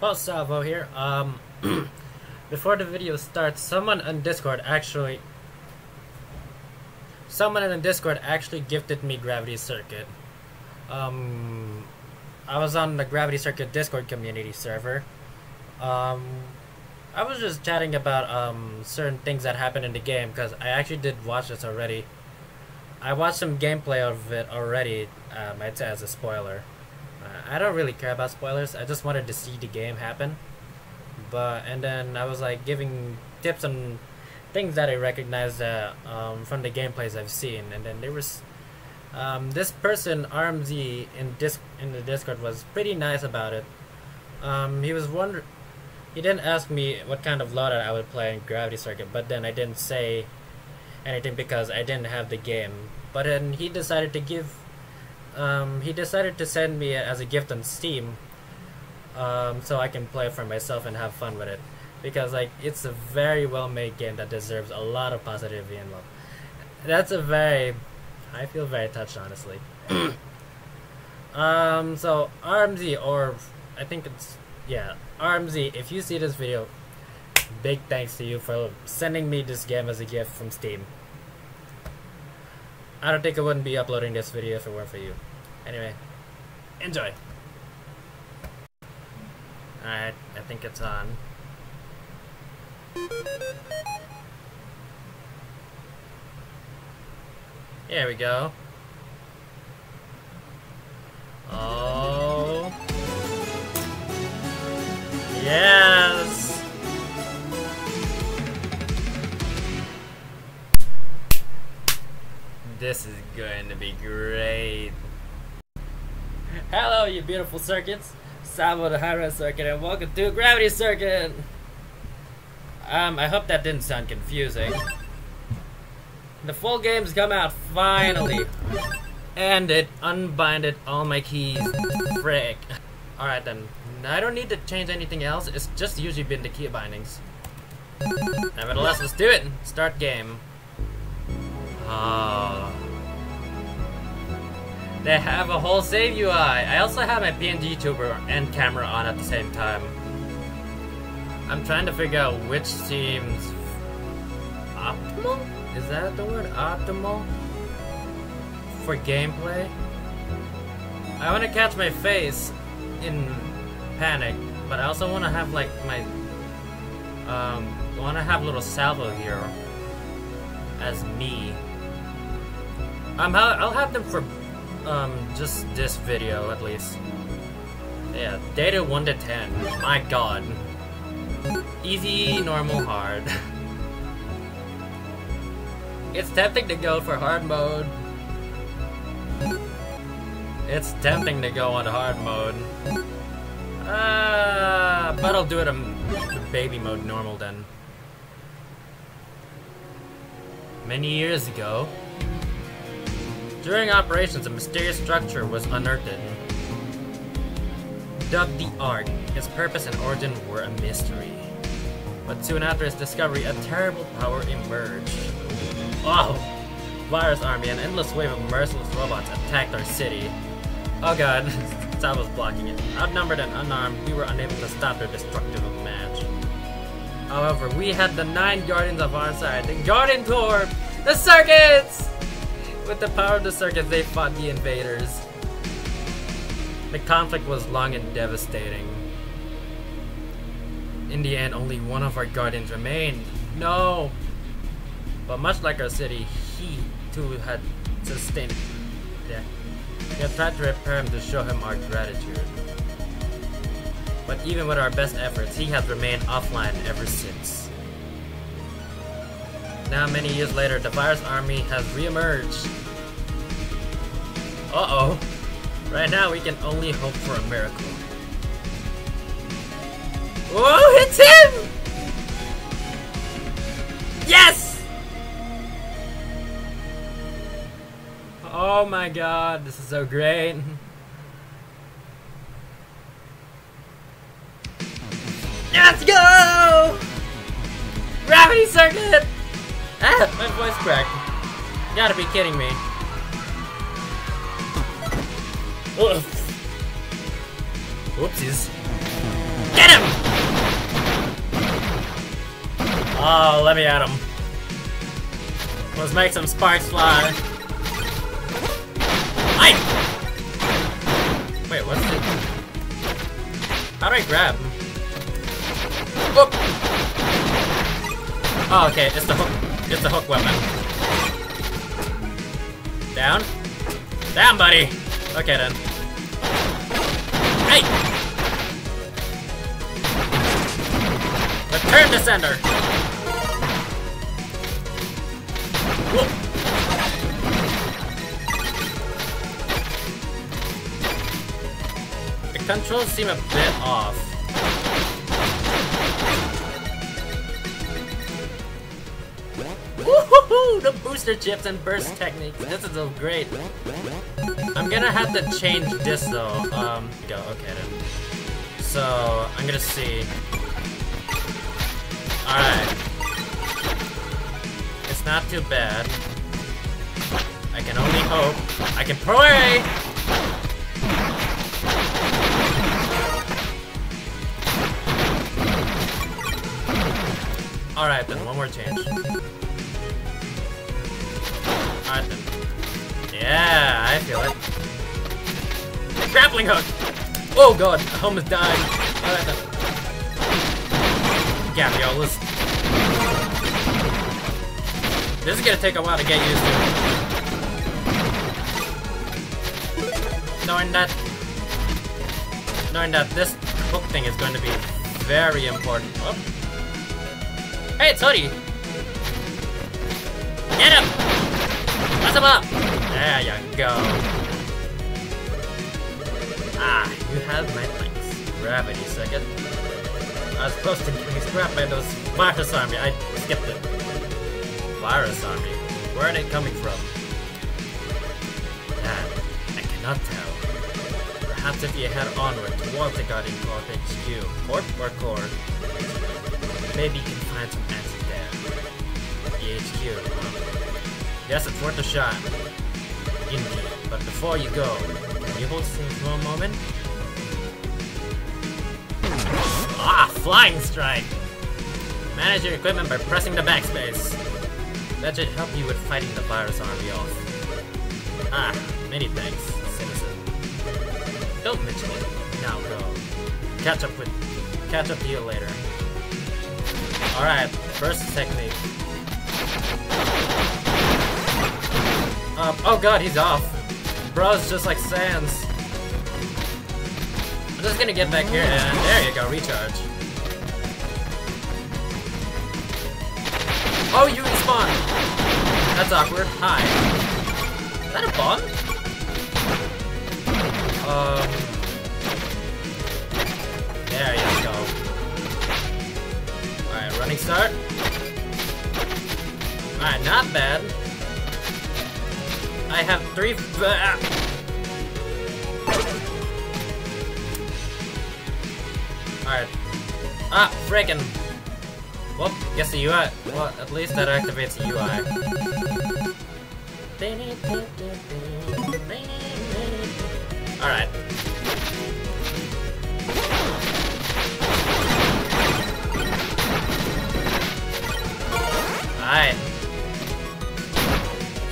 Well, Salvo here. Um, before the video starts, someone on Discord actually, someone on Discord actually gifted me Gravity Circuit. Um, I was on the Gravity Circuit Discord community server. Um, I was just chatting about um certain things that happened in the game because I actually did watch this already. I watched some gameplay of it already. Um, I'd say as a spoiler. I don't really care about spoilers. I just wanted to see the game happen. But and then I was like giving tips on things that I recognized uh, um, from the gameplays I've seen, and then there was um, this person RMZ in disc in the Discord was pretty nice about it. Um, he was wonder he didn't ask me what kind of loadout I would play in Gravity Circuit, but then I didn't say anything because I didn't have the game. But then he decided to give um, he decided to send me it as a gift on Steam, um, so I can play it for myself and have fun with it. Because like it's a very well made game that deserves a lot of positivity and love. That's a very, I feel very touched honestly. um, so RMZ or I think it's yeah RMZ. If you see this video, big thanks to you for sending me this game as a gift from Steam. I don't think I wouldn't be uploading this video if it weren't for you. Anyway, enjoy. Alright, I think it's on. Here we go. Oh. Yes! This is going to be great. Hello, you beautiful circuits. Sabo the Res Circuit, and welcome to Gravity Circuit! Um, I hope that didn't sound confusing. The full game's come out, finally! And it unbinded all my keys. Frick. Alright then, I don't need to change anything else, it's just usually been the key bindings. Nevertheless, let's do it! Start game. Oh. They have a whole save UI. I also have my PNG tuber and camera on at the same time. I'm trying to figure out which seems optimal? Is that the word? Optimal? For gameplay? I want to catch my face in panic, but I also want to have like my um I want to have little salvo here as me. Um, I'll have them for um just this video at least. Yeah, data one to ten. My God. Easy, normal, hard. it's tempting to go for hard mode. It's tempting to go on hard mode. Uh, but I'll do it in baby mode normal then. Many years ago, during operations, a mysterious structure was unearthed. Dubbed the Ark, its purpose and origin were a mystery. But soon after its discovery, a terrible power emerged. Oh! Virus army, an endless wave of merciless robots attacked our city. Oh god, Sal was blocking it. Outnumbered and unarmed, we were unable to stop their destructive match. However, we had the nine Guardians of our side, the Guardian Corps, the Circuits! With the power of the Circuits, they fought the invaders. The conflict was long and devastating. In the end, only one of our Guardians remained. No! But much like our city, he too had sustained death. We have tried to repair him to show him our gratitude. But even with our best efforts, he has remained offline ever since. Now, many years later, the virus army has re-emerged. Uh-oh. Right now, we can only hope for a miracle. Whoa, it's him! Yes! Oh my god, this is so great. Let's go! Gravity circuit! Ah, my voice cracked. You gotta be kidding me. Ugh. Whoopsies. Get him! Oh, let me at him. Let's make some sparks fly. Ay! Wait, what's it? How do I grab? Whoop! Oh, okay, it's the hook. It's the hook weapon. Down? Down, buddy! Okay, then. Return to sender! The controls seem a bit off. Woohoo! The booster chips and burst techniques. This is so great. I'm gonna have to change this though. Um, go. Okay then. So I'm gonna see. All right. It's not too bad. I can only hope. I can pray. Alright then, one more change. Alright then. Yeah, I feel it. Grappling hook! Oh god, I almost died. Alright then. Gaviolas. This is gonna take a while to get used to. Knowing that... Knowing that this hook thing is going to be very important. Oh. Hey, it's Hoodie! Get him! Pass him up! There you go. Ah, you have my thanks. Gravity Circuit. I was supposed to get scrapped by those virus army. I skipped it. Virus army? Where are they coming from? That, I cannot tell. Perhaps if you head onward towards the Guardian Corp HQ, Corp or Core, maybe you can find some answers there. The HQ. Yes, it's worth a shot. Indeed. But before you go, can you hold still for a moment? Flying strike! Manage your equipment by pressing the backspace. That should help you with fighting the virus army off. Ah, many thanks, citizen. Don't mention it. Now go. Catch up with catch up to you later. Alright, first technique. Um, oh god, he's off. Bro's just like Sans. I'm just gonna get back here and there you go, recharge. Oh, you respawn! That's awkward. Hi. Is that a bomb? Um... There you go. Alright, running start. Alright, not bad. I have three... Ah. Alright. Ah, frickin'. Well, guess the UI... Well, at least that activates the UI. Alright. Alright.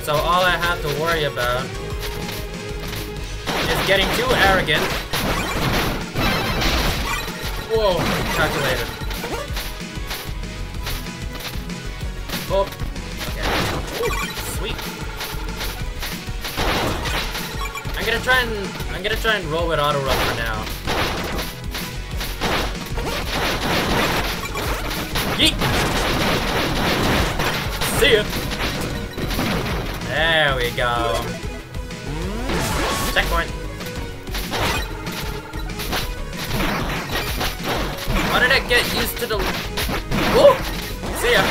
So all I have to worry about is getting too arrogant. Whoa, calculated. Gonna try and I'm gonna try and roll with auto run for now. Yeet! See ya! There we go. Checkpoint. How did I get used to the... Woo! See ya!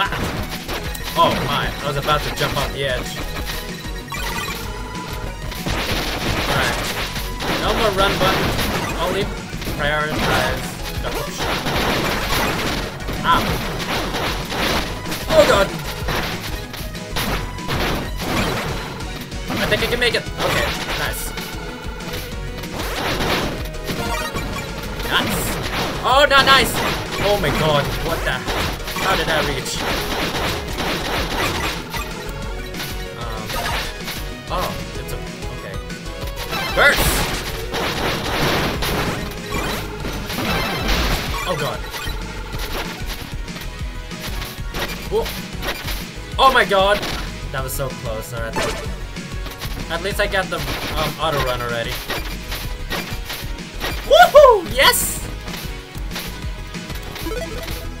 Ah. Oh my, I was about to jump off the edge. More run button. Only prioritize the hook shot. Ow. Oh god! I think I can make it. Okay, nice. Oh, not nice! Oh my god, what the? How did I reach? Um, oh, it's a, okay. Burst! My god! That was so close, alright. At least I got the um, auto run already. Woohoo! Yes!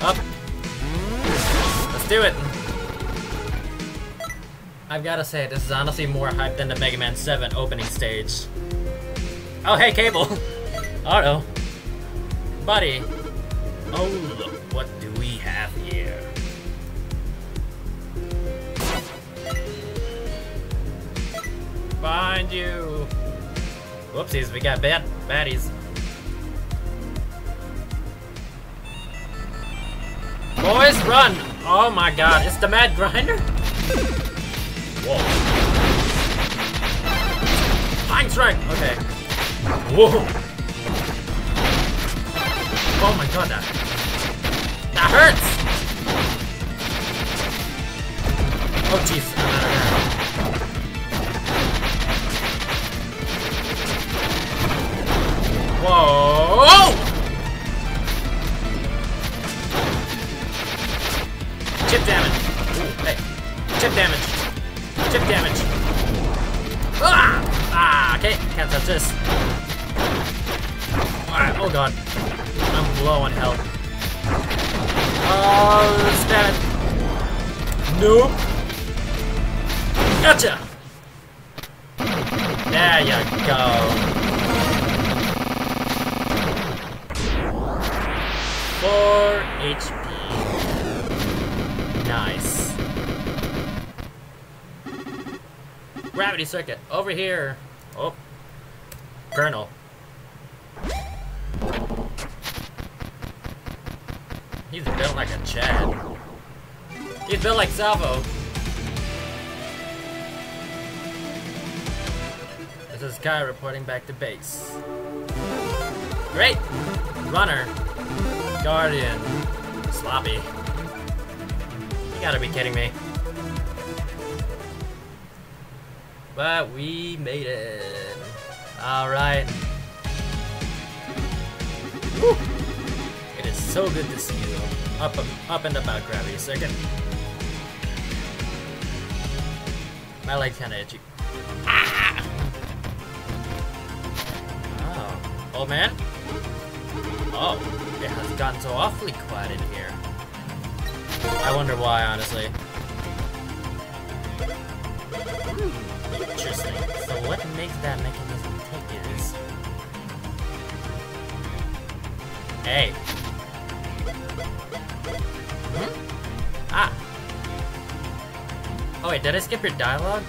Up. Let's do it. I've gotta say, this is honestly more hype than the Mega Man 7 opening stage. Oh, hey, Cable! Auto. Buddy. Oh, Find you! Whoopsies, we got bad baddies. Boys, run! Oh my god, it's the Mad Grinder? Whoa. Flying strike! Okay. Whoa! Oh my god, that... That hurts! Oh jeez, Whoa! Here. Oh. Colonel. He's built like a Chad. He's built like Salvo. This is Kai reporting back to base. Great! Runner. Guardian. Sloppy. You gotta be kidding me. But we made it. Alright. It is so good to see you. Up, up and about gravity second. My leg's kinda itchy. Ah! Oh. Old man? Oh, it has gotten so awfully quiet in here. I wonder why, honestly. Interesting. So what makes that mechanism tick is... Hey. Hmm? Ah. Oh wait, did I skip your dialogue?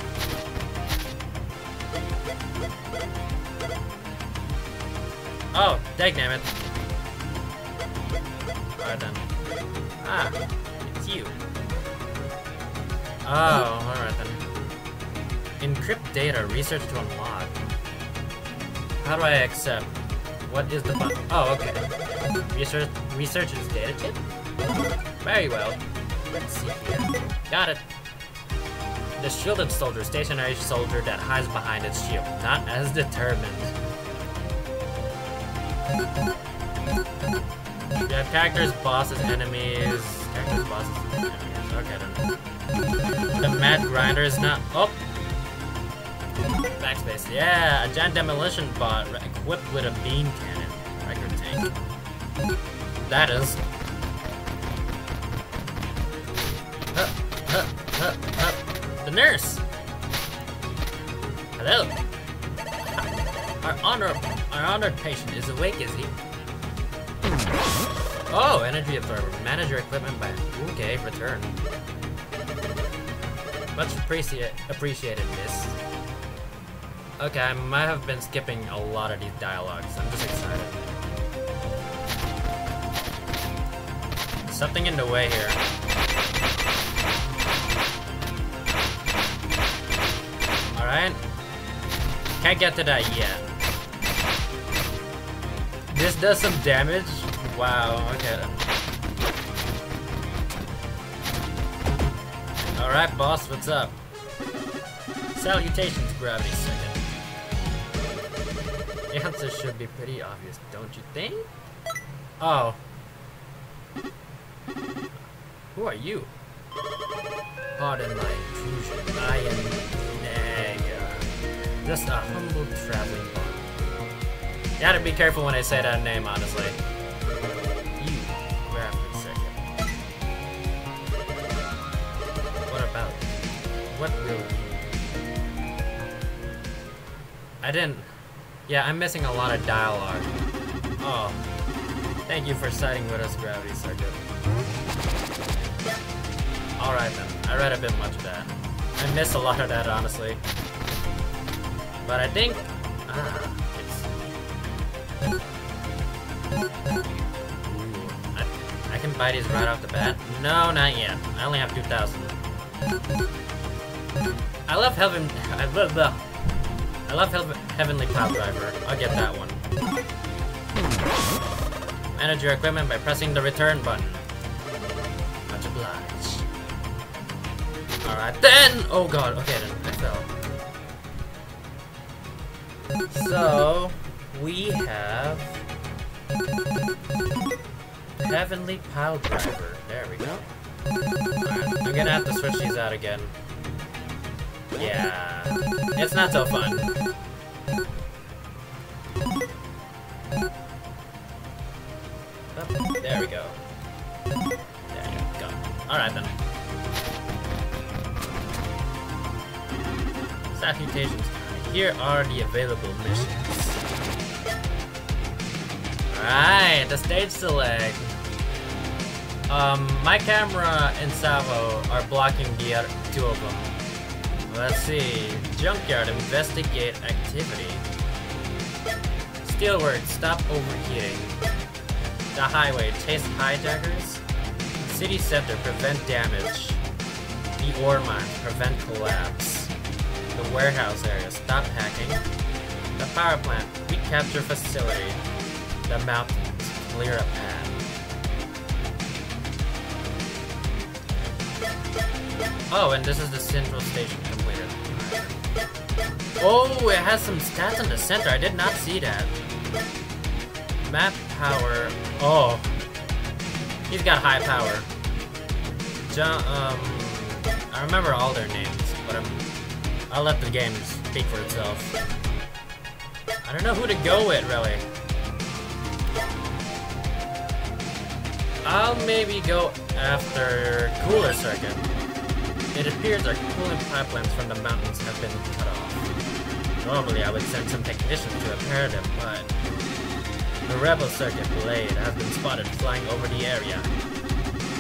Oh, dang it. Alright then. Ah, it's you. Oh, alright then. Encrypt data, research to unlock. How do I accept? What is the fun? Oh, okay. Research, research is data chip? Very well. Let's see here. Got it. The shielded soldier, stationary soldier that hides behind its shield, not as determined. You have characters, bosses, enemies. Characters, bosses, enemies. Okay then. The Mad Grinder is not. Oh! Yeah, a giant demolition bot equipped with a beam cannon. Record tank. That is. Huh, huh, huh, huh. The nurse! Hello! Our honor, our honored patient is awake, is he? Oh, energy absorber. Manage your equipment by... Okay, return. Much appreciate appreciated, miss. Okay, I might have been skipping a lot of these dialogues. I'm just excited. Something in the way here. Alright. Can't get to that yet. This does some damage, Wow, okay. Alright, boss, what's up? Salutations, Gravity Circuit. The answer should be pretty obvious, don't you think? Oh. Who are you? Pardon my intrusion. I am Naga. Just a humble traveling bard. You gotta be careful when I say that name, honestly. You, Gravity Circuit. What about? What will you? I didn't. Yeah, I'm missing a lot of dialogue. Oh. Thank you for siding with us, Gravity Circuit. Alright then, I read a bit much of that. I miss a lot of that, honestly. But I think... Ah. I, I can buy these right off the bat? No, not yet. I only have 2,000. I love Heaven... I love the... I love Heav Heavenly Pile Driver. I'll get that one. Manage your equipment by pressing the return button. Much obliged. Alright then! Oh god, okay then, I fell. So, we have... Heavenly Pile Driver. There we go. I'm gonna have to switch these out again. Yeah, it's not so fun. Oh, there we go. There you go. Alright then. Salutations. Here are the available missions. Alright, the stage select. Um, my camera and Salvo are blocking the other two of them. Let's see. Junkyard, investigate activity. Steelwork, stop overheating. The highway, chase hijackers. City center, prevent damage. The ore mine, prevent collapse. The warehouse area, stop hacking. The power plant, recapture facility. The mountains, clear a path. Oh, and this is the central station. Oh, it has some stats in the center. I did not see that. Map power. Oh. He's got high power. John, um, I remember all their names, but I'm, I'll let the game speak for itself. I don't know who to go with, really. I'll maybe go after Cooler Circuit. It appears our cooling pipelines from the mountains have been cut off. Normally I would send some technicians to repair them, but the Rebel Circuit Blade has been spotted flying over the area.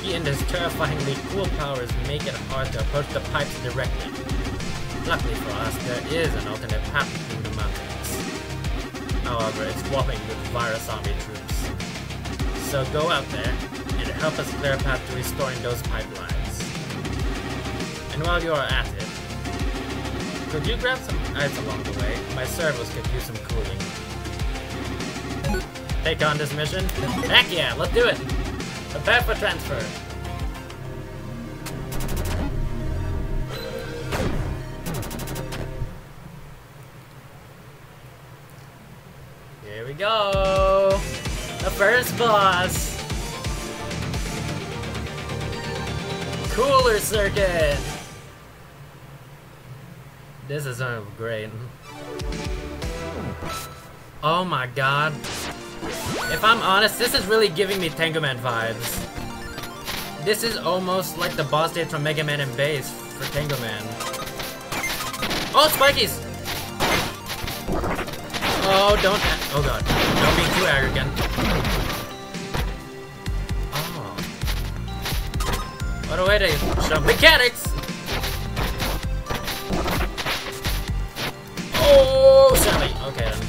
He and his terrifyingly cool powers make it hard to approach the pipes directly. Luckily for us, there is an alternate path through the mountains. However, it's swamping with virus zombie troops. So go out there and help us clear a path to restoring those pipelines. And while you are at it, could you grab some ice along the way? My servos could use some cooling. Take on this mission? Heck yeah, let's do it! Prepare for transfer. Here we go! The first boss! Cooler Circuit! This is great. Oh my god. If I'm honest, this is really giving me Tengu Man vibes. This is almost like the boss stage from Mega Man and Bass for Tengu Man. Oh, Spikies! Oh, don't. Oh god. Don't be too arrogant. Oh. What a way to show mechanics! Oh! Okay then.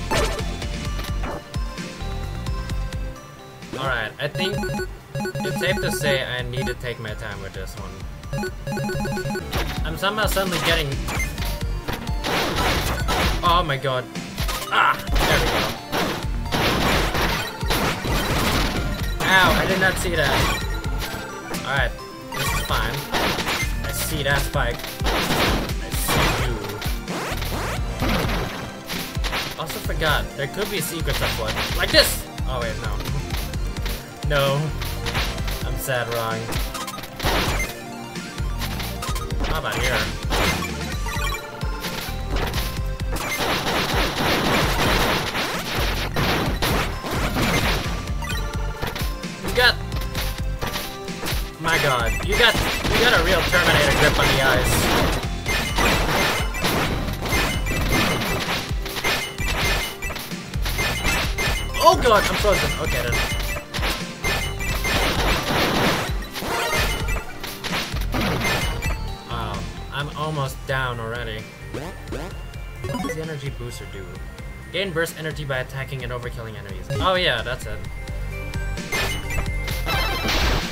Alright, I think it's safe to say I need to take my time with this one. I'm somehow suddenly getting... Oh my god. Ah! There we go. Ow, I did not see that. Alright, this is fine. I see that spike. Also forgot, there could be secrets afoot. Like this! Oh wait, no. No. I'm sad wrong. How about here? You got... My god, you got you got a real Terminator grip on the ice. Oh god, I'm frozen. Okay then. Oh, I'm almost down already. What does the energy booster do? Gain burst energy by attacking and overkilling enemies. Oh yeah, that's it.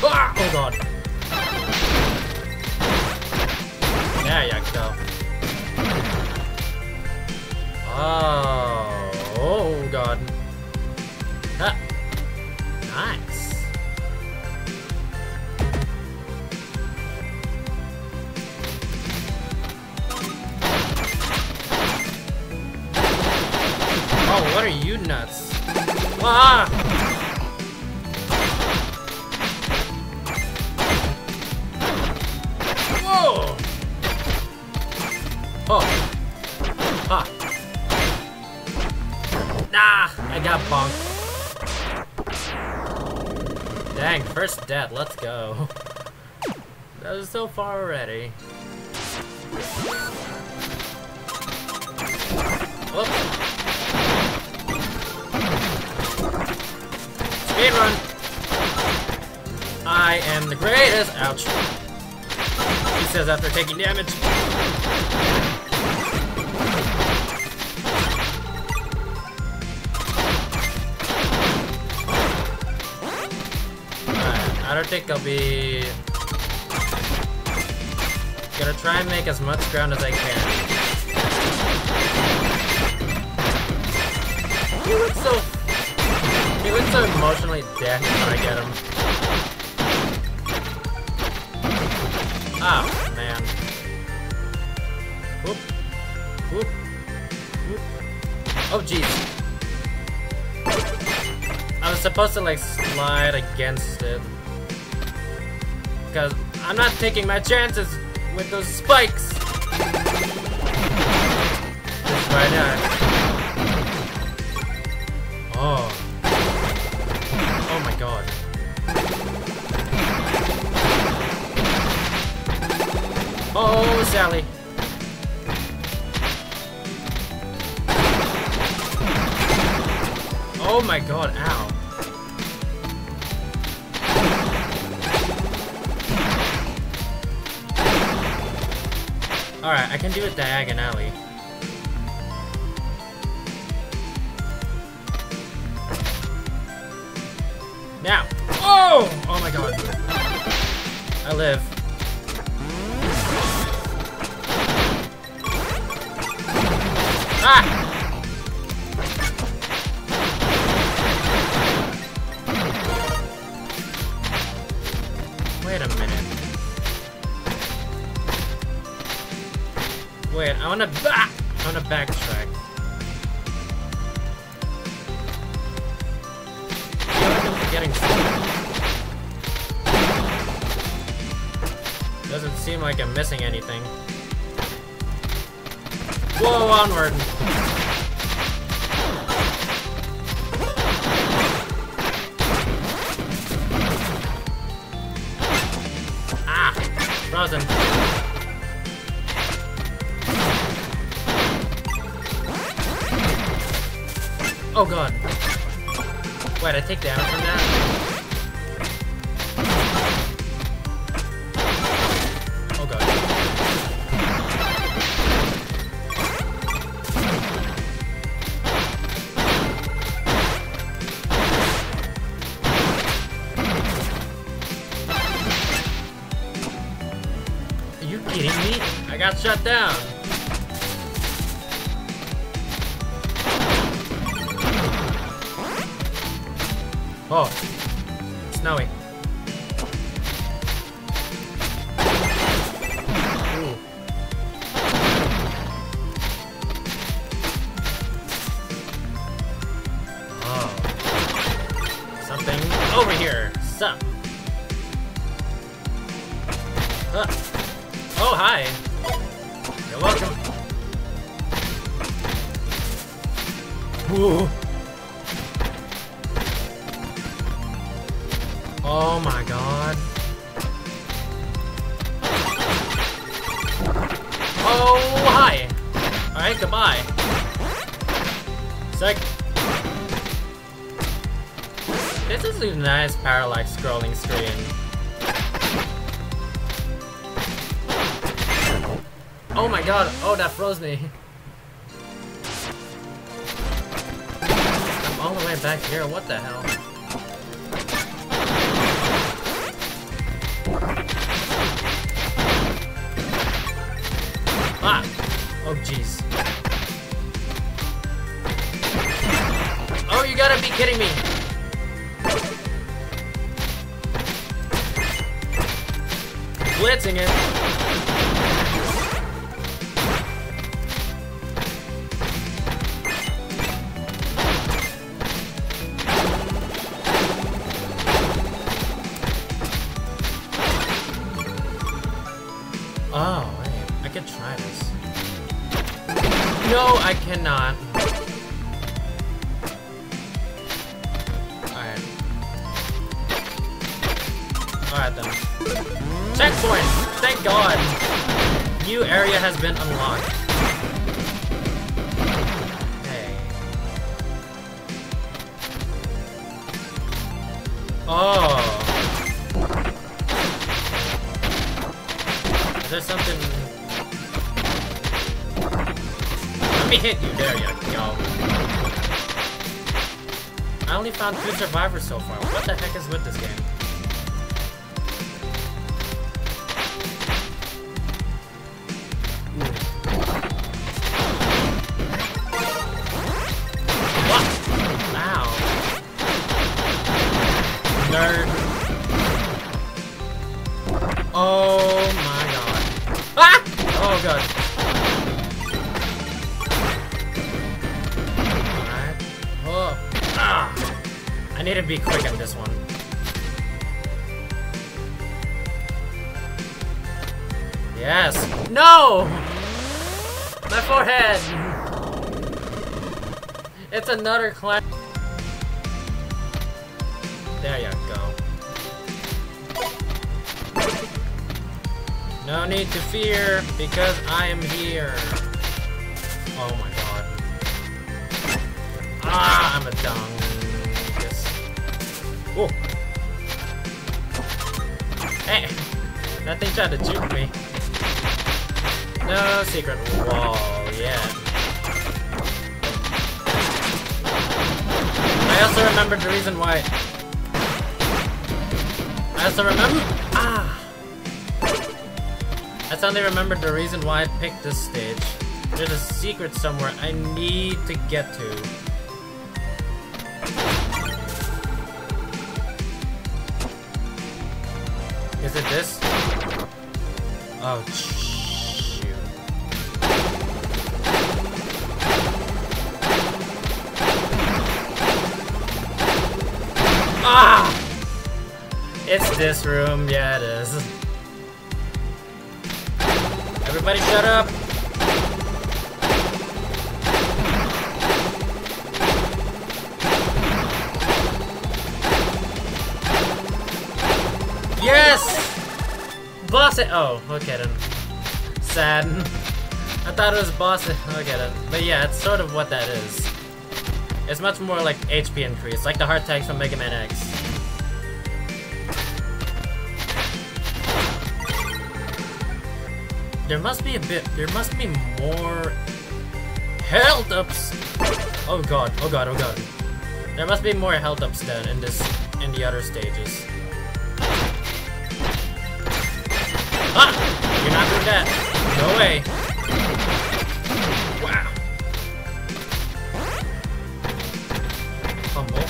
Ah! Oh god. Go. That was so far already. Whoops. Speed run. I am the greatest. Ouch. He says after taking damage. Think I'll be... Gonna try and make as much ground as I can. He looks so... He looks so emotionally dead when I get him. Ah, man. Whoop. Whoop. Whoop. Oh, jeez. I was supposed to, like, slide against it. I'm not taking my chances with those spikes. Why not? Oh. Oh my god. Oh, Sally. Oh my god, ow. Alright, I can do it diagonally. Now! Oh! Oh my god. I live. Missing anything. Whoa, onward! Ah! Frozen. Oh god. Wait, I take damage from that? Hi. You're welcome. Whoa. Oh my god. Oh, hi. Alright, goodbye. Sec. This is a nice parallax scrolling screen. Oh my god, oh that froze me. I'm all the way back here, what the hell? Ah! Oh jeez. Oh, you gotta be kidding me! Blitzing it! Nerd. Oh my god. Ah! Oh god. Alright. Oh. Ah. I need to be quick on this one. Yes. No! My forehead! It's another climb. No need to fear, because I am here. Oh my god. Ah, I'm a dungus. Whoa. Hey, that thing tried to juke me. No secret wall yeah. I also remembered the reason why. I also remember. Suddenly remembered the reason why I picked this stage. There's a secret somewhere I need to get to. Is it this? Oh, shoot. Ah! It's this room. Yeah, it is. Shut up! Yes! Boss it! Oh, at then. Sad. I thought it was boss it. at then. But yeah, it's sort of what that is. It's much more like HP increase, like the heart tanks from Mega Man X. There must be a bit. There must be more health ups. Oh god. Oh god. Oh god. There must be more health ups then in this in the other stages. Ah! You're not doing that. No way. Wow. Humble.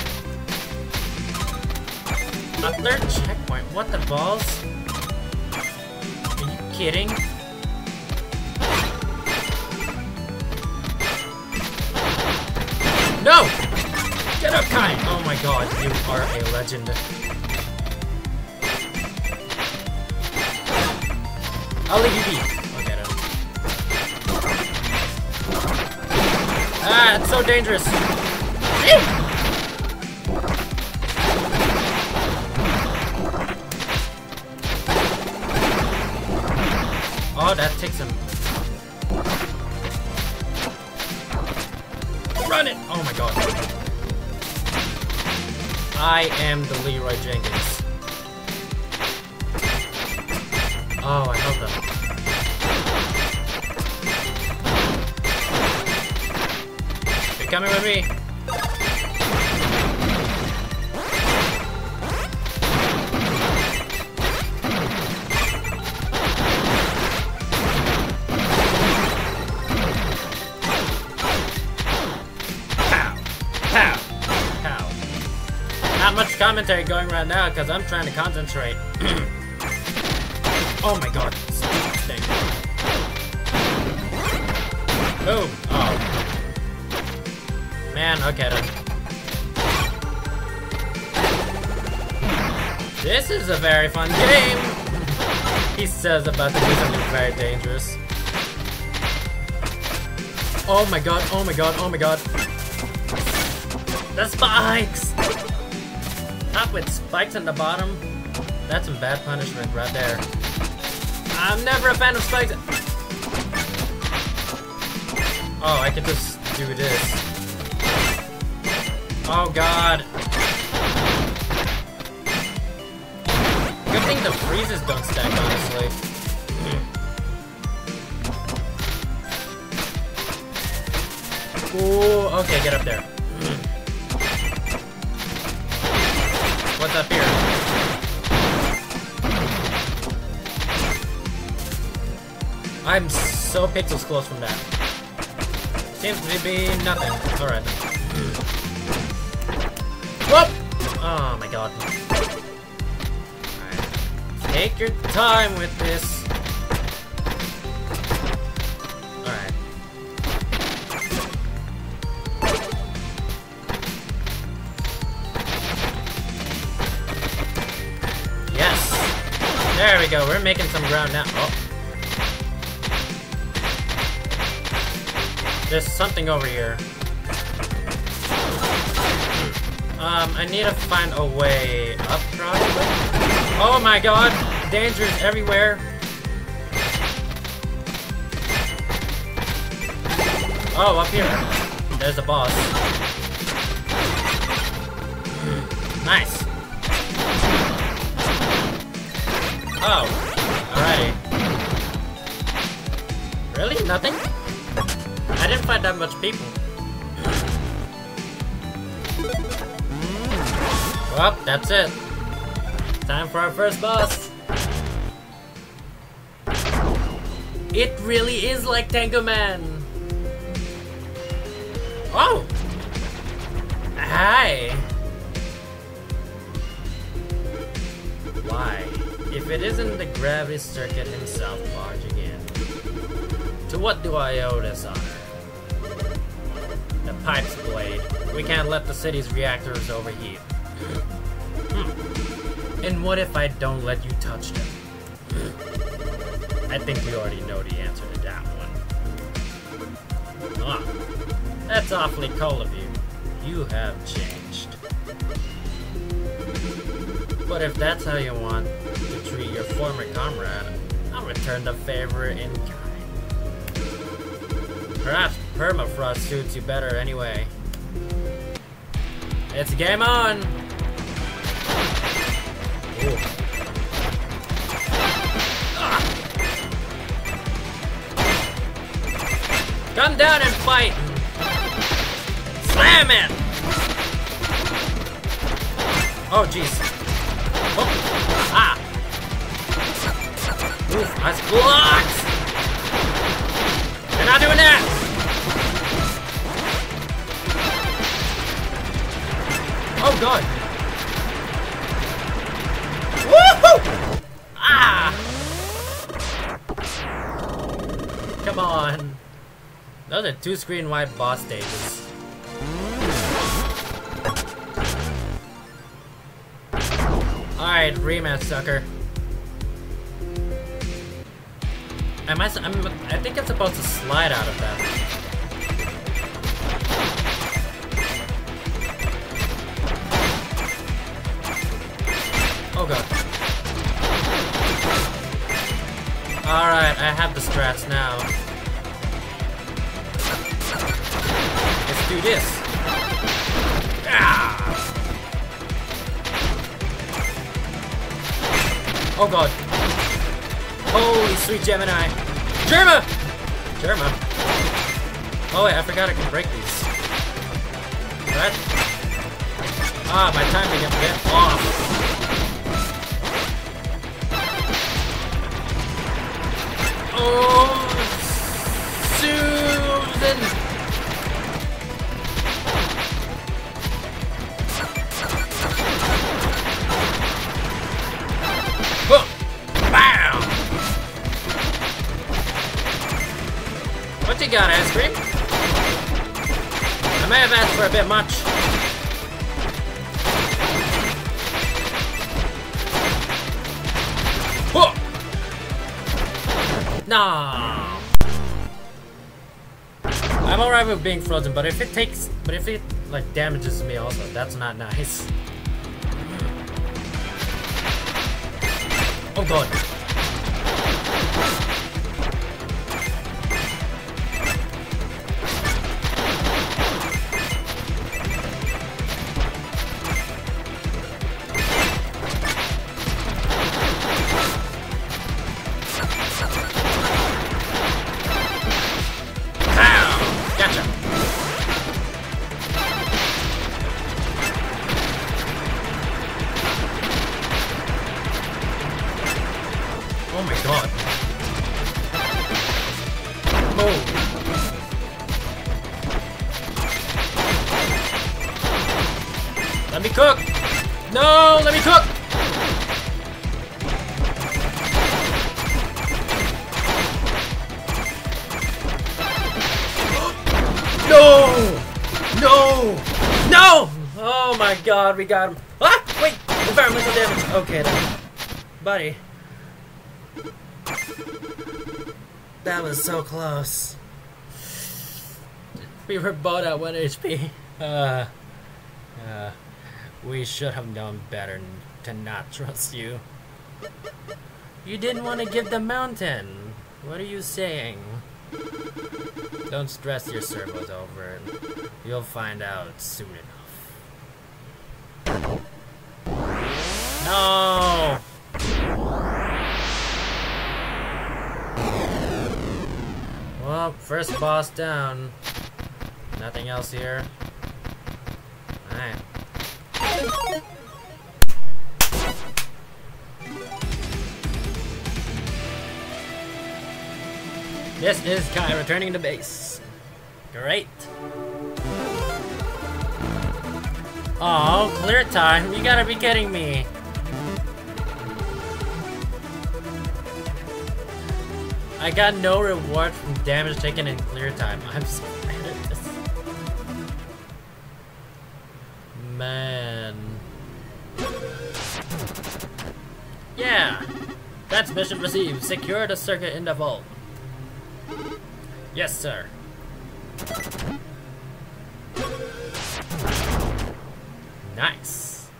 A third checkpoint? What the balls? Are you kidding? No! Get up, Kai! Oh my god, you are a legend. I'll leave you be. I'll get him. Ah, it's so dangerous. Am the Leroy Jenkins. Commentary going right now because I'm trying to concentrate. oh my god, thing. Boom! Oh. Man, okay then. This is a very fun game! He says about to do something very dangerous. Oh my god, oh my god, oh my god. The spikes! Top with spikes on the bottom. That's some bad punishment right there. I'm never a fan of spikes. Oh, I can just do this. Oh god. Good thing the freezes don't stack, honestly. Ooh, okay, get up there. What's up here? I'm so pixels close from that. Seems to be nothing. Alright. Whoop! Oh my god. Take your time with this. Making some ground now. Oh. There's something over here. Um, I need to find a way up, probably. Oh my god! Dangers everywhere. Oh, up here. There's a boss. Nice. Oh. Nothing? I didn't find that much people. Hmm. Well, that's it. Time for our first boss. It really is like Tengu Man. Oh! Hi! Why? If it isn't the gravity circuit himself barging in, to what do I owe this honor? The pipe's blade. We can't let the city's reactors overheat. Hmm. And what if I don't let you touch them? I think we already know the answer to that one. Ah, that's awfully cold of you. You have changed. But if that's how you want to treat your former comrade, I'll return the favor in kind. Perhaps permafrost suits you better anyway. It's game on! Ooh. Come down and fight! Slam it! Oh, jeez. Oh. Ah! Oof, that's blocked! You're not doing that! Woohoo! Ah! Come on. Those are two screen wide boss stages. Alright, rematch, sucker. Am I, I'm, I think I'm supposed to slide out of that. Have the strats now. Let's do this. Ah! Oh god. Holy sweet Gemini. Germa! Germa. Oh wait, I forgot I can break these. Ah, my timing is get off. What you got, ice cream? I may have asked for a bit much. Nah. I'm alright with being frozen, but if it takes, but if it like damages me also, that's not nice. Oh god. God, we got him. Ah! Wait! Environmental damage. Okay then. Buddy. That was so close. We were both at 1 HP. Uh, uh, we should have known better to not trust you. You didn't want to give the mountain. What are you saying? Don't stress your servos over it. You'll find out soon enough. No! Well, first boss down. Nothing else here. Alright. This is Kai returning to base. Great. Oh, clear time. You gotta be kidding me. I got no reward from damage taken in clear time. I'm so mad at this. Man. Yeah. That's mission received. Secure the circuit in the vault. Yes, sir. Nice.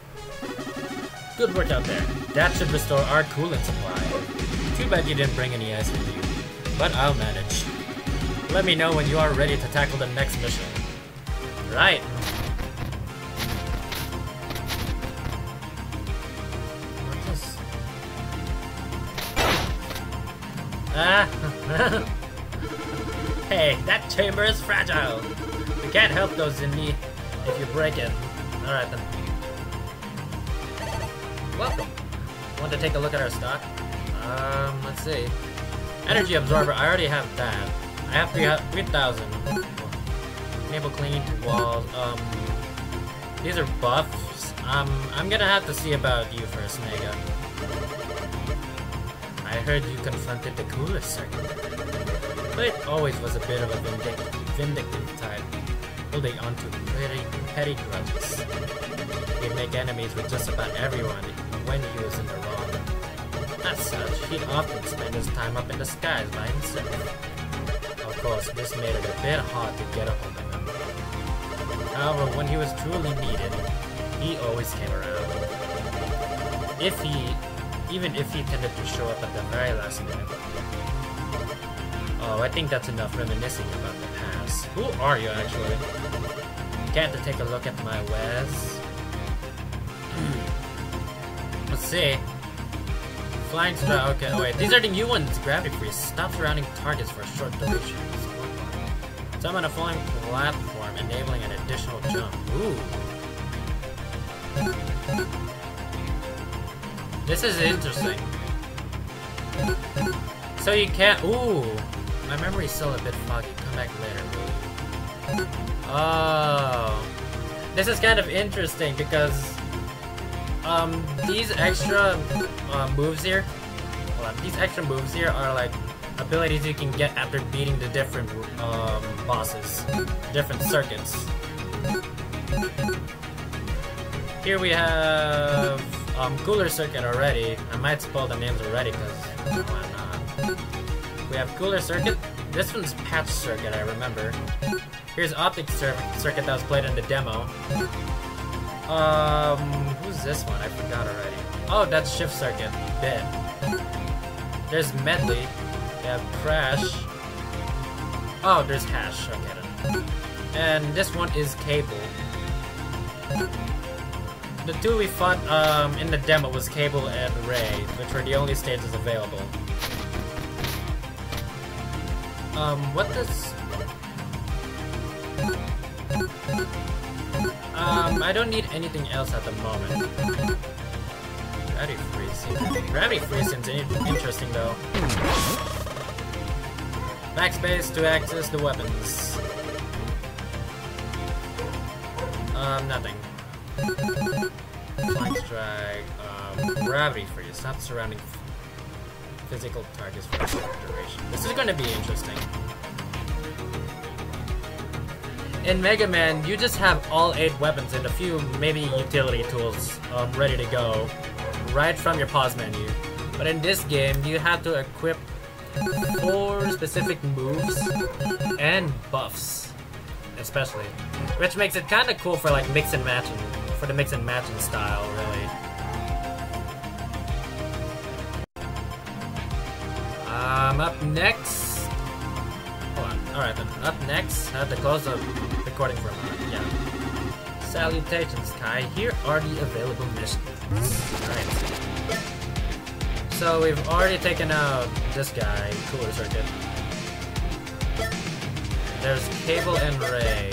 Good work out there. That should restore our coolant supply. Too bad you didn't bring any ice with you. But I'll manage. Let me know when you are ready to tackle the next mission. Right. Ah. hey, that chamber is fragile. We can't help those in need if you break it. Alright then. Welcome. Want to take a look at our stock? Um, let's see. Energy absorber, I already have that. I have 3,000. Enable clean walls. Um, these are buffs. Um, I'm gonna have to see about you first, Mega. I heard you confronted the coolest circuit. but it always was a bit of a vindictive, vindictive type, holding on to pretty petty grudges. He'd make enemies with just about everyone when he was in the wrong. As such, he'd often spend his time up in the skies by himself. Of course, this made it a bit hard to get a hold of him. However, when he was truly needed, he always came around. If he, even if he tended to show up at the very last minute. Oh, I think that's enough reminiscing about the past. Who are you, actually? Can't to take a look at my wares? Let's see. Flying strike. Okay, oh wait. These are the new ones. Gravity freeze. Stop surrounding targets for a short duration. Summon a flying platform, enabling an additional jump. Ooh. This is interesting. So you can't. Ooh. My memory's still a bit foggy. Come back later. Oh. This is kind of interesting because um, these extra uh, moves here, these extra moves here are like abilities you can get after beating the different um, bosses, different circuits. Here we have um, Cooler Circuit already. I might spoil the names already because why not? We have Cooler Circuit. This one's Patch Circuit, I remember. Here's Optic Circuit that was played in the demo. Um, who's this one? I forgot already. Oh, that's Shift Circuit. Bit. There's Medley. We have Crash. Oh, there's Hash. Okay. And this one is Cable. The two we fought um, in the demo was Cable and Ray, which were the only stages available. Um, what does... Um, I don't need anything else at the moment. Gravity freeze. Gravity freeze seems interesting though. Backspace to access the weapons. Um, nothing. Flank strike. Um, gravity freeze. Stop surrounding physical targets for a short duration. This is going to be interesting. In Mega Man, you just have all 8 weapons and a few, maybe utility tools um, ready to go, right from your pause menu. But in this game, you have to equip 4 specific moves and buffs, especially. Which makes it kind of cool for like mix and matching, for the mix and matching style, really. Um, up next, Hold on. Alright then, up next, I have to close the recording for yeah. Salutations, Kai. Here are the available missions. Alright. So we've already taken out this guy, Cooler Circuit. There's Cable and Ray.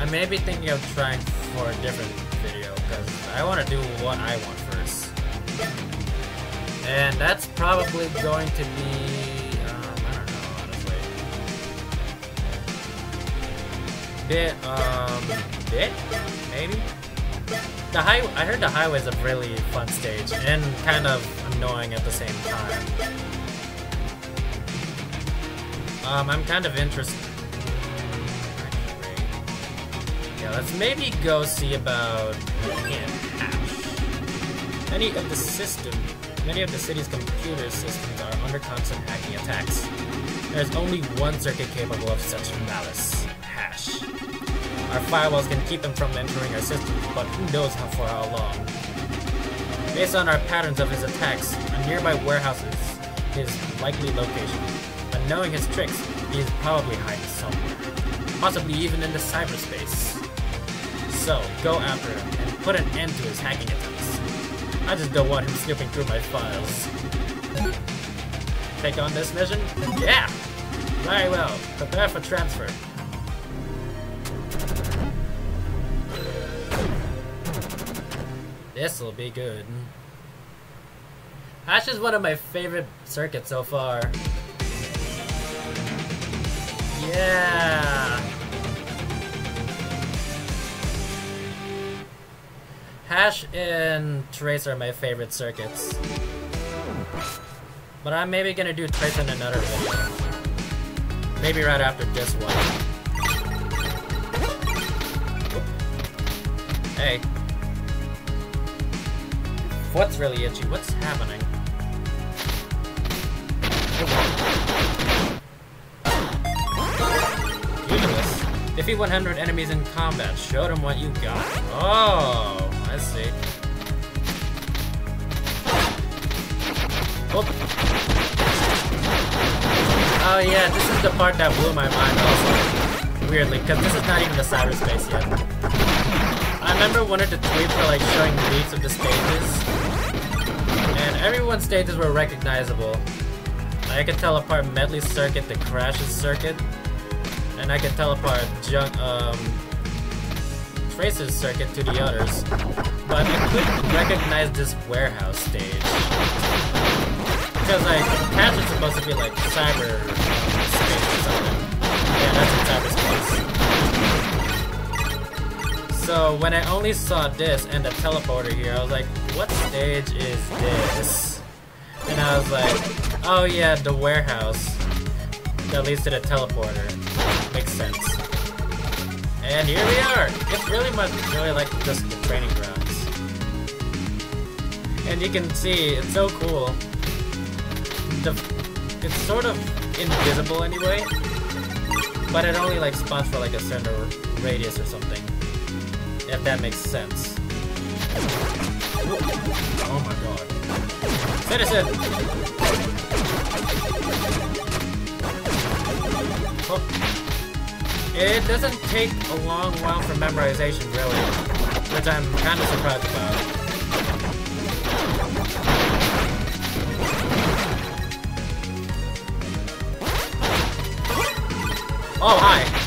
I may be thinking of trying for a different video, because I want to do what I want first. And that's probably going to be bit, um, bit? Maybe? The high, I heard the highway's a really fun stage, and kind of annoying at the same time. Um, I'm kind of interested. Yeah, let's maybe go see about Many of the system, many of the city's computer systems are under constant hacking attacks. There's only one circuit capable of such malice. Our firewalls can keep him from entering our systems, but who knows how for how long. Based on our patterns of his attacks, a nearby warehouse is his likely location. But knowing his tricks, he is probably hiding somewhere. Possibly even in the cyberspace. So, go after him and put an end to his hacking attempts. I just don't want him snooping through my files. Take on this mission? Yeah! Very well. Prepare for transfer. This'll be good. Hash is one of my favorite circuits so far. Yeah! Hash and Trace are my favorite circuits. But I'm maybe gonna do Trace in another video. Maybe right after this one. Hey. What's really itchy? What's happening? Universe. Defeat 100 enemies in combat. Show them what you got. Oh, I see. Oh. oh yeah, this is the part that blew my mind also. Weirdly, because this is not even the cyberspace yet. I remember one of the tweets were like showing the leads of the stages. Everyone's stages were recognizable. I could tell apart Medley Circuit, the Crashes Circuit, and I can tell apart Junk, um, Tracer's Circuit to the others. But I couldn't recognize this warehouse stage. Because like, paths are supposed to be like cyber space or something. Yeah, that's in cyberspace. So when I only saw this and the teleporter here, I was like, what stage is this? And I was like, oh yeah, the warehouse that leads to the teleporter. Makes sense. And here we are! It's really much really like just the training grounds. And you can see, it's so cool. The, it's sort of invisible anyway, but it only like spawns for like a certain radius or something. If that makes sense. Oh my god. Citizen! Oh. It doesn't take a long while for memorization, really, which I'm kind of surprised about. Oh, hi!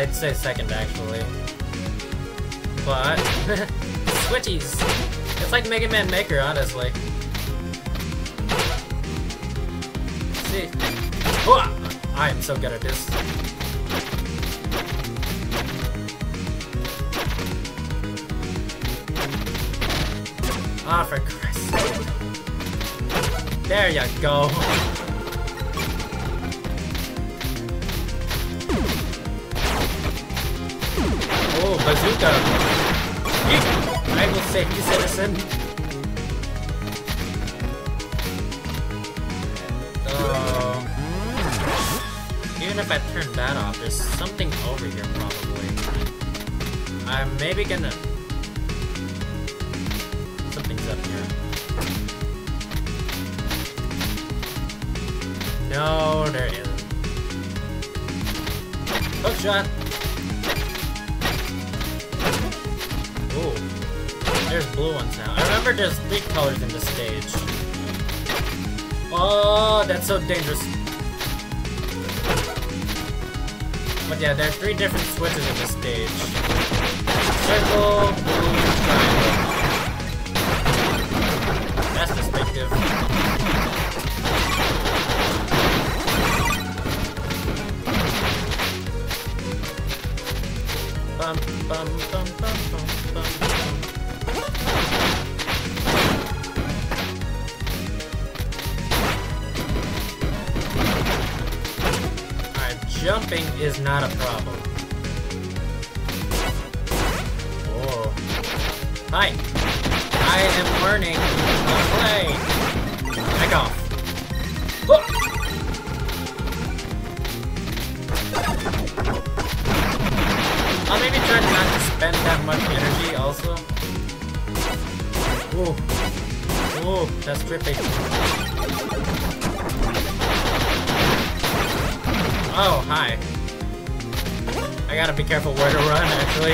I'd say second, actually. But, switchies. It's like Mega Man Maker, honestly. see. I am so good at this. Ah, oh, for Christ's sake. There you go. I will save you, citizen. Uh, even if I turn that off, there's something over here probably. I'm maybe gonna... Something's up here. No, there isn't. Hook! There's three colors in the stage. Oh, that's so dangerous. But yeah, there are three different switches in the stage. Circle, blue, triangle. That's distinctive. Bum, bum, bum, bum, bum, bum, jumping is not a problem. Oh. Hi! I am learning to play! Back off. Look! I'll maybe try not to spend that much energy also. Ooh. Ooh, that's trippy. Oh, hi. I gotta be careful where to run, actually.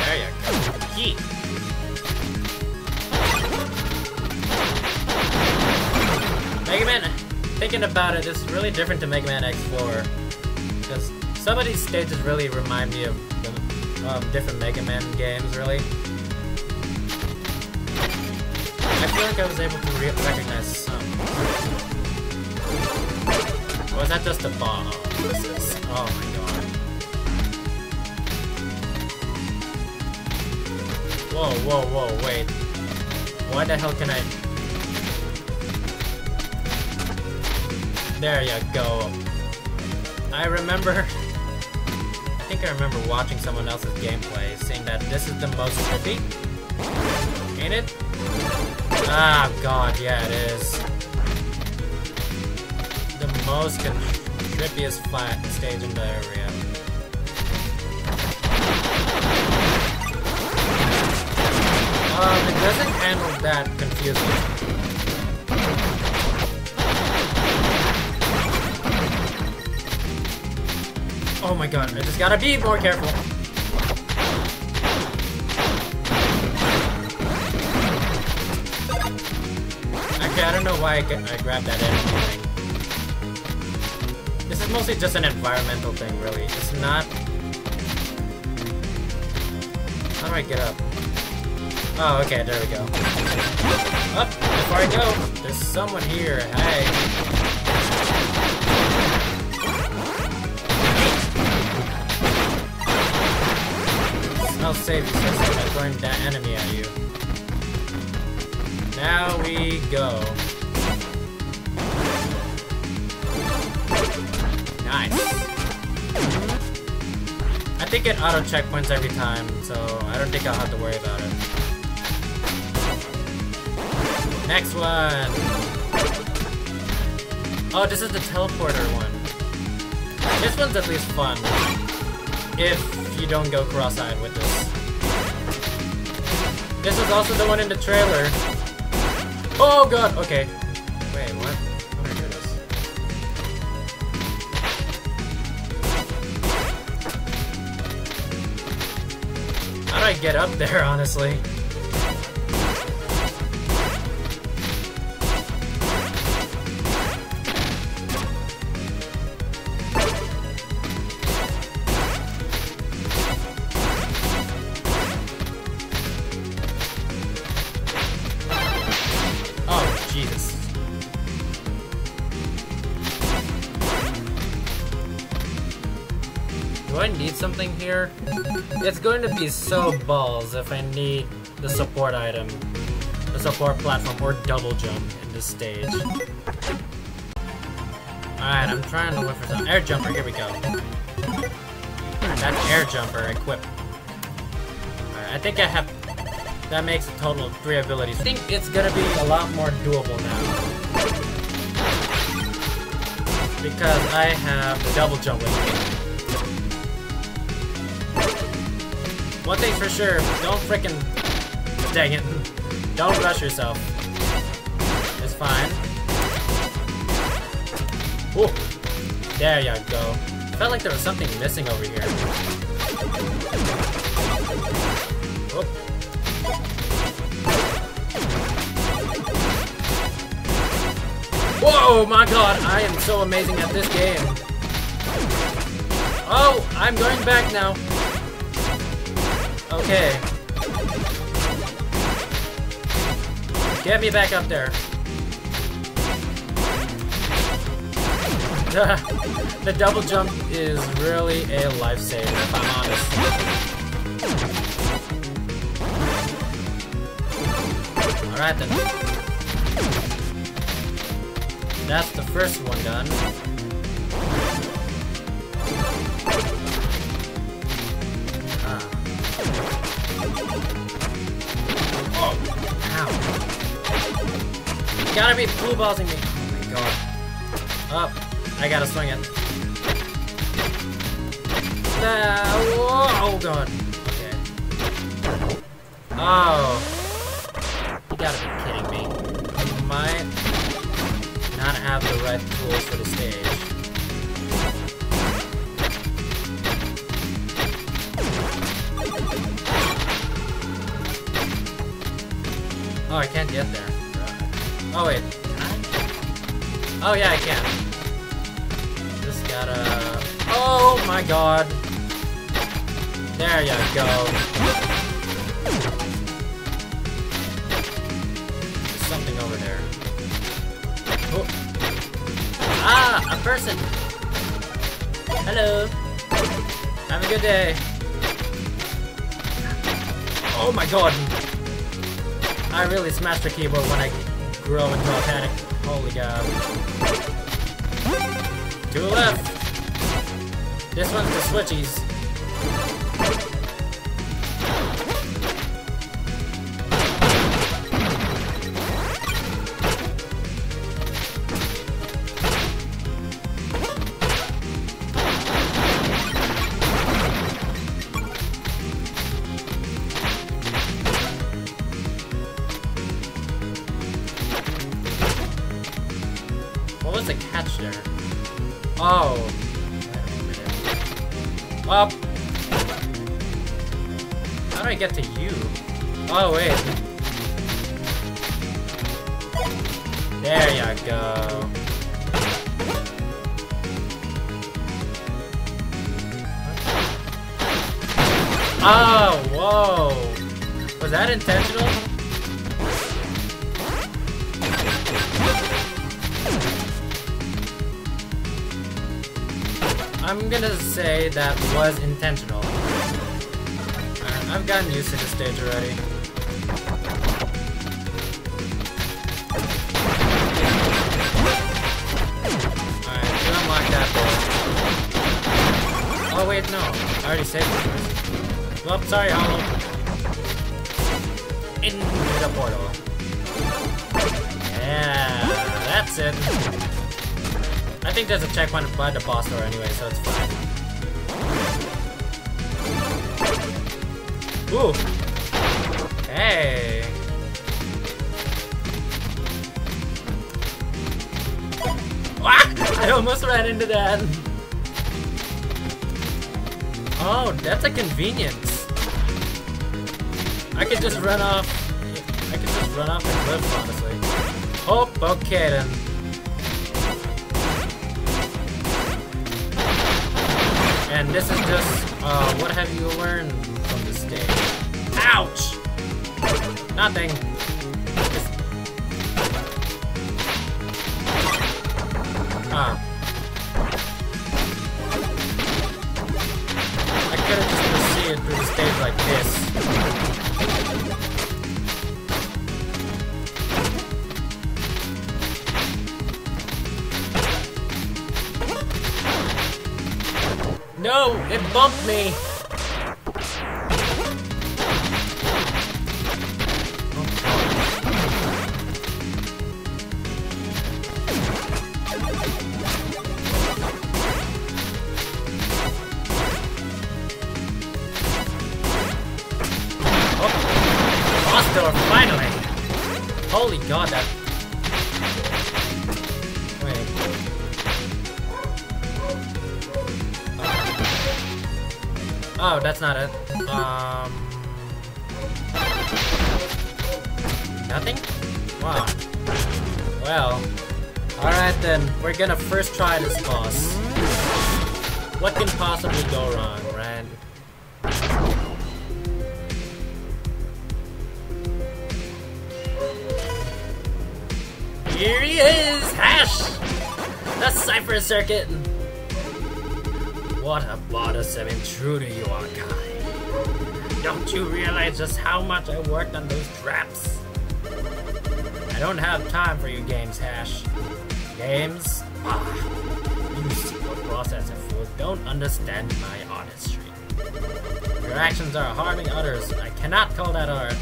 There you go. Yeet. Mega Man, thinking about it, this is really different to Mega Man X4. Because some of these stages really remind me of um, different Mega Man games, really. Feel like I was able to re recognize some. Or was that just a bomb? This is, oh my god. Whoa, whoa, whoa, wait. Why the hell can I... There you go. I remember... I think I remember watching someone else's gameplay, seeing that this is the most trippy. Ain't it? Ah, god, yeah, it is. The most trippiest flat stage in the area. Um, it doesn't handle that confusing. Oh my god, I just gotta be more careful. Why I, I grabbed that enemy thing. This is mostly just an environmental thing, really. It's not... How do I get up? Oh, okay, there we go. Up, before I go, there's someone here. Hey. I'll save you, since I'm throwing that enemy at you. Now we go. I think it auto checkpoints every time, so I don't think I'll have to worry about it. Next one! Oh, this is the teleporter one. This one's at least fun. If you don't go cross-eyed with this. This is also the one in the trailer. Oh god, okay. Get up there, honestly? It's going to be so balls if I need the support item, the support platform, or double jump in this stage. Alright, I'm trying to look for some air jumper. Here we go. That's air jumper equipped. Alright, I think I have that makes a total of three abilities. I think it's gonna be a lot more doable now. Because I have double jump with me. One thing's for sure, don't frickin' dang it. Don't rush yourself. It's fine. Ooh. There you go. I felt like there was something missing over here. Oop. Whoa, my god, I am so amazing at this game. Oh, I'm going back now. Okay. Get me back up there. the double jump is really a lifesaver, if I'm honest. Alright then. That's the first one done. Ow. You gotta be blue ballsing me. Oh my god. Up. I gotta swing it. Uh, oh god. Okay. Oh. You gotta be kidding me. You might not have the right tools for the stage. Oh, I can't get there. Oh, wait. Oh, yeah, I can. Just gotta... Oh, my God. There you go. Something over there. Oh. Ah, a person. Hello. Have a good day. Oh my god. I really smashed the keyboard when I grow into a panic. Holy god. To the left. This one's the switchies. Stage already. Alright, you unlock that door. Oh wait, no. I already saved it first. Well, sorry, Hollow. Into the portal. Yeah, that's it. I think there's a checkpoint by the boss door anyway, so it's fine. Ooh. Hey. Ah! I almost ran into that. Oh, that's a convenience. I could just run off. I could just run off the cliff, honestly. Oh, okay then. And this is just, uh, what have you learned from this day? Ouch! Nothing. Ah. I could have just proceeded through the stage like this. No, it bumped me. I don't have time for your games, Hash. Games? Ah. You secret processor fools don't understand my artistry. Your actions are harming others. I cannot call that art.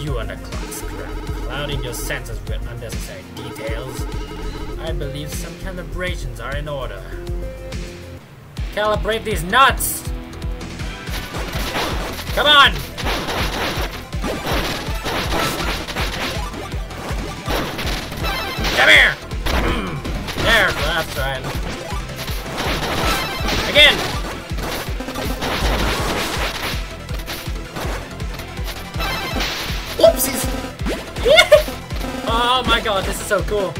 You underclock scrap, clouding your senses with unnecessary details. I believe some calibrations are in order. Calibrate these nuts! Come on! Come here! Mm. There, that's right. Again! Whoopsies! oh my god, this is so cool.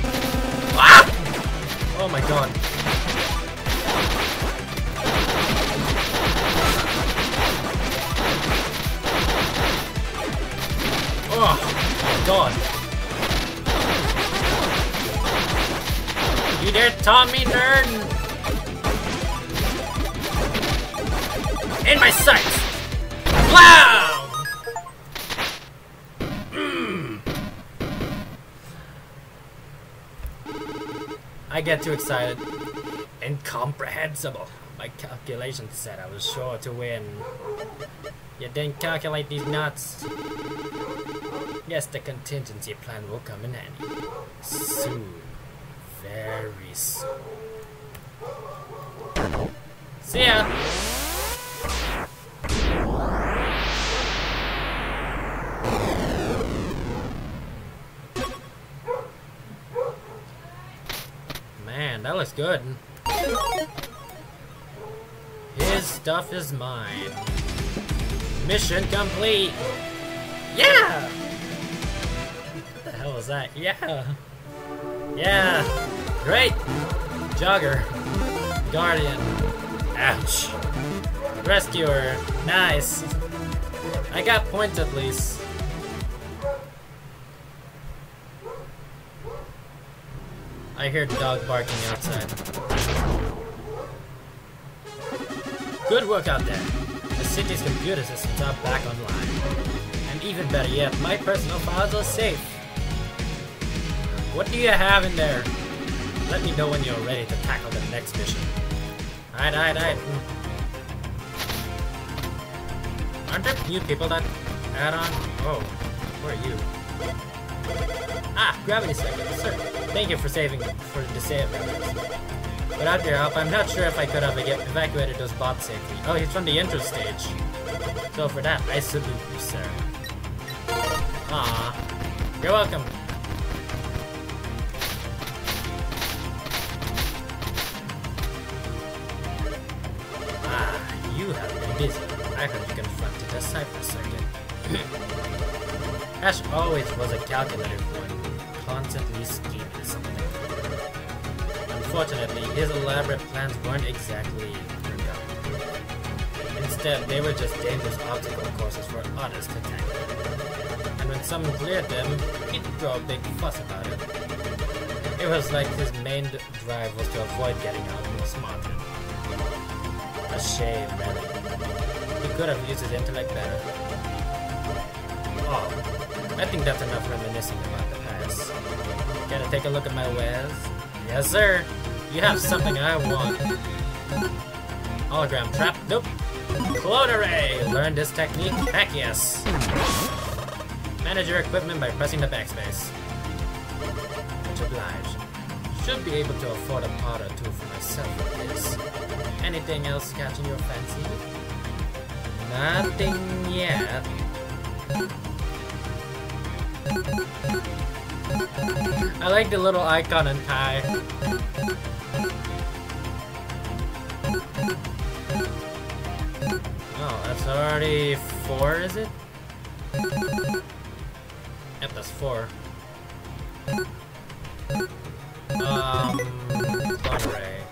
Ah! Oh my god. Oh my god. You Tommy nerd? In my sights! Wow! Mm. I get too excited. Incomprehensible. My calculations said I was sure to win. You didn't calculate these nuts. Yes, the contingency plan will come in handy. Soon. Very soon. See ya! Man, that looks good. His stuff is mine. Mission complete! Yeah! What the hell is that? Yeah! Yeah! Great! Jogger. Guardian. Ouch. Rescuer. Nice. I got points at least. I hear dog barking outside. Good work out there. The city's computer systems are back online. And even better yet, my personal files are safe. What do you have in there? Let me know when you're ready to tackle the next mission. Alright, alright, alright. Aren't there new people that add on? Oh, who are you? Ah, gravity second, sir. Thank you for saving for the save. Without your help, I'm not sure if I could have evacuated those bots safely. Oh, he's from the intro stage. So for that, I salute you, sir. Ah, you're welcome. I heard you confronted the Cypher Circuit. Ash always was a calculated one, constantly scheming something. Unfortunately, his elaborate plans weren't exactly forgotten. Instead, they were just dangerous obstacle courses for others to tackle. And when someone cleared them, he'd throw a big fuss about it. It was like his main drive was to avoid getting out smarted. A shame, really. Could have used his intellect better. Oh, I think that's enough reminiscing about the past. Gotta take a look at my wares? Yes, sir. You have something I want. Hologram trap? Nope. Clone array! Learn this technique? Heck yes. Manage your equipment by pressing the backspace. Much obliged. Should be able to afford a pot or two for myself with this. Anything else catching your fancy? Nothing yet. I like the little icon and tie. Oh, that's already four, is it? Yep, that's four. Um, clone.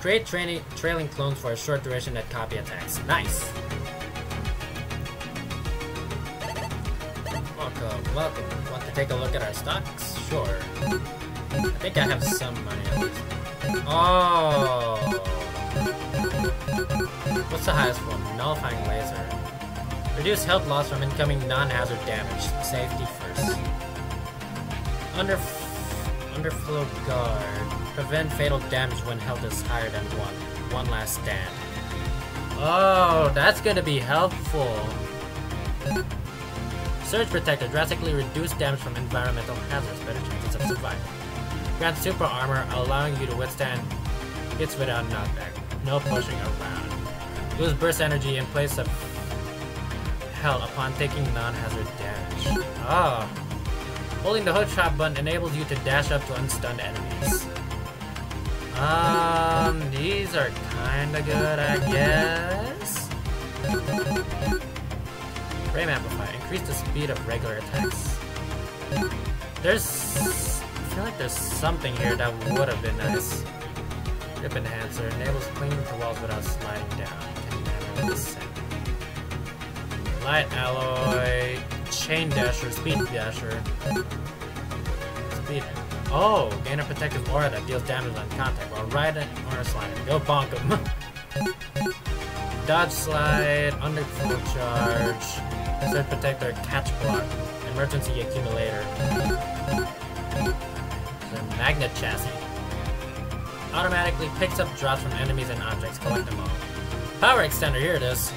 Create training, trailing clones for a short duration that copy attacks. Nice! Welcome. Want to take a look at our stocks? Sure. I think I have some money at least. Oh! What's the highest one? Nullifying laser. Reduce health loss from incoming non-hazard damage. Safety first. Under underflow guard. Prevent fatal damage when health is higher than one. One last stand. Oh, that's gonna be helpful. Surge Protector drastically reduce damage from environmental hazards, better chances of survival. Grant super armor, allowing you to withstand hits without knockback. No pushing around. Lose burst energy in place of hell upon taking non-hazard damage. Ah. Holding the hook trap button enables you to dash up to unstunned enemies. Um, these are kinda good, I guess. Frame Amplify. Increase the speed of regular attacks. There's... I feel like there's something here that would have been nice. Grip Enhancer. Enables clinging to walls without sliding down. Light Alloy. Chain Dasher. Speed Dasher. Speed. Oh, gain a protective aura that deals damage on contact while riding or sliding. Go bonk him. Dodge slide, underflow charge, Surge protector, catch block, emergency accumulator. The magnet chassis. Automatically picks up drops from enemies and objects, collect them all. Power extender, here it is.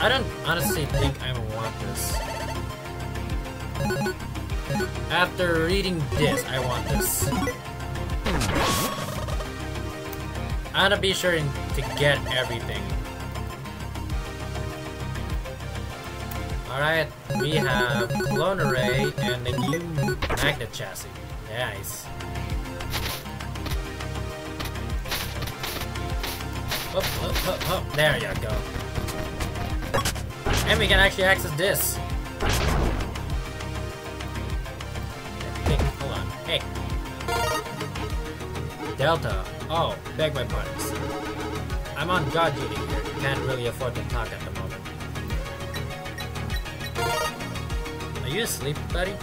I don't honestly think I want this. After reading this, I want this. I gotta be sure to get everything. Alright, we have Clone Array and the new Magnet Chassis. Nice. There you go. And we can actually access this. Hey, hold on. Hey. Delta. Oh, beg my pardons. I'm on guard duty here. Can't really afford to talk at the you asleep, buddy?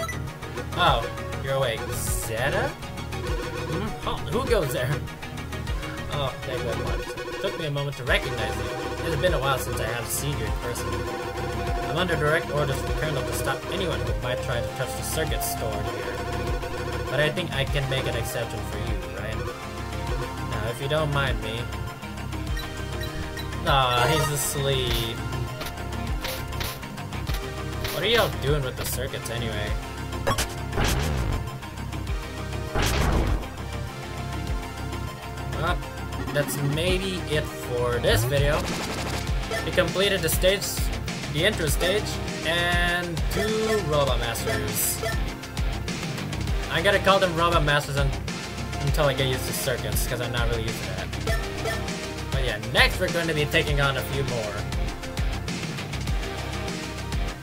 Oh, you're awake. Zeta? Hmm? Oh, who goes there? Oh, beg my pardons. Took me a moment to recognize you. It's been a while since I have seen you in person. I'm under direct orders from Colonel to stop anyone who might try to touch the circuits stored here. But I think I can make an exception for you, right? Now, if you don't mind me... Aw, he's asleep. What are y'all doing with the circuits anyway? Well, that's maybe it for this video. We completed the stage, the intro stage, and two Robot Masters. I'm gonna call them Robot Masters un until I get used to circuits, because I'm not really used to that. But yeah, next we're going to be taking on a few more.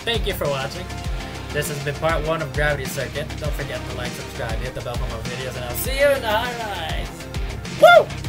Thank you for watching. This has been part one of Gravity Circuit. Don't forget to like, subscribe, hit the bell for more videos, and I'll see you in the high rise. Woo!